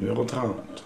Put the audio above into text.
Nu är det trant.